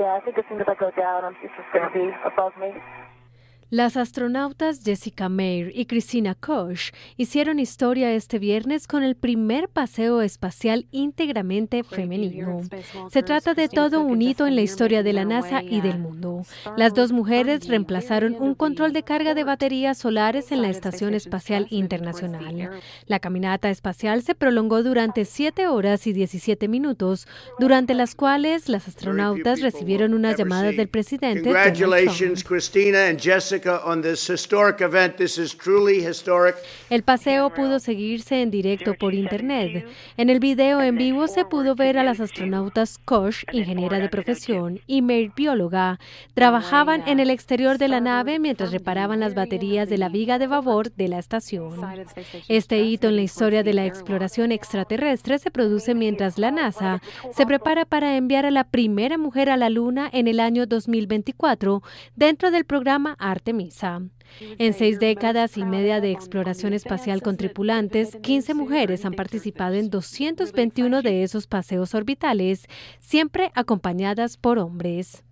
Yeah, I think as soon as I go down, I'm it's just going to be above me. Las astronautas Jessica Meir y Christina Koch hicieron historia este viernes con el primer paseo espacial íntegramente femenino. Se trata de todo un hito en la historia de la NASA y del mundo. Las dos mujeres reemplazaron un control de carga de baterías solares en la Estación Espacial Internacional. La caminata espacial se prolongó durante 7 horas y 17 minutos, durante las cuales las astronautas recibieron unas llamadas del presidente. Congratulations, Christina and Jessica. El paseo pudo seguirse en directo por internet. En el video en vivo se pudo ver a las astronautas Koch, ingeniera de profesión, y Meir, bióloga. Trabajaban en el exterior de la nave mientras reparaban las baterías de la viga de babor de la estación. Este hito en la historia de la exploración extraterrestre se produce mientras la NASA se prepara para enviar a la primera mujer a la Luna en el año 2024 dentro del programa Arte En seis décadas y media de exploración espacial con tripulantes, 15 mujeres han participado en 221 de esos paseos orbitales, siempre acompañadas por hombres.